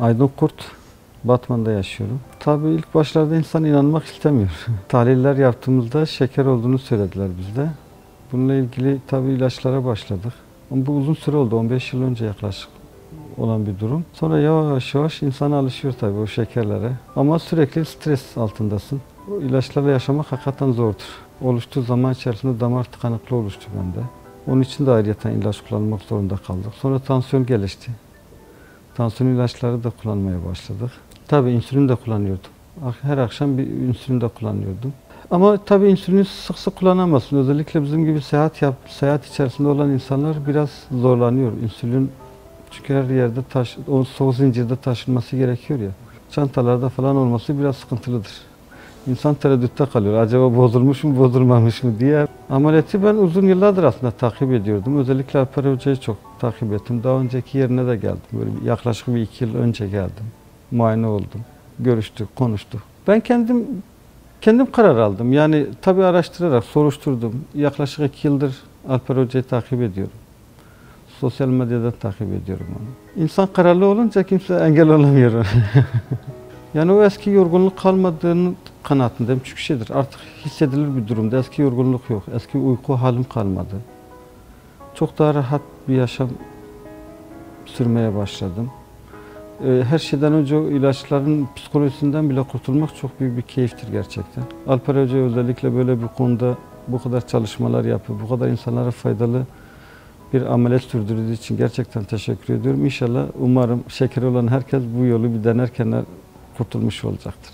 Aydın Kurt, Batman'da yaşıyorum. Tabii ilk başlarda insan inanmak istemiyor. Tahliller yaptığımızda şeker olduğunu söylediler bizde. Bununla ilgili tabii ilaçlara başladık. Ama bu uzun süre oldu, 15 yıl önce yaklaşık olan bir durum. Sonra yavaş yavaş insan alışıyor tabii o şekerlere. Ama sürekli stres altındasın. O ilaçlarla yaşamak hakikaten zordur. Oluştuğu zaman içerisinde damar tıkanıklığı oluştu bende. Onun için de ayrıyeten ilaç kullanmak zorunda kaldık. Sonra tansiyon gelişti. Tansiyon ilaçları da kullanmaya başladık. Tabii insülin de kullanıyordum. Her akşam bir insülin de kullanıyordum. Ama tabii insülini sık sık kullanamazsın. Özellikle bizim gibi seyahat yap, seyahat içerisinde olan insanlar biraz zorlanıyor. İnsülin çünkü her yerde taş, o soğuk zincirde taşınması gerekiyor ya. Çantalarda falan olması biraz sıkıntılıdır. İnsan tereddütte kalıyor. Acaba bozulmuş mu, bozulmamış mı diye. Ameliyatı ben uzun yıllardır aslında takip ediyordum. Özellikle Alper Hoca'yı çok takip ettim. Daha önceki yerine de geldim. Böyle yaklaşık bir iki yıl önce geldim. Muayene oldum. Görüştük, konuştuk. Ben kendim kendim karar aldım. Yani tabii araştırarak, soruşturdum. Yaklaşık iki yıldır Alper Hoca'yı takip ediyorum. Sosyal medyadan takip ediyorum onu. İnsan kararlı olunca kimse engel olamıyor. yani o eski yorgunluk kalmadığını kanaatindeyim. Çünkü şeydir artık hissedilir bir durumda. Eski yorgunluk yok. Eski uyku halim kalmadı. Çok daha rahat bir yaşam sürmeye başladım. Ee, Her şeyden önce ilaçların psikolojisinden bile kurtulmak çok büyük bir keyiftir gerçekten. Alper Hoca özellikle böyle bir konuda bu kadar çalışmalar yapıyor, bu kadar insanlara faydalı bir ameliyat sürdürdüğü için gerçekten teşekkür ediyorum. İnşallah umarım şekeri olan herkes bu yolu bir denerken kurtulmuş olacaktır.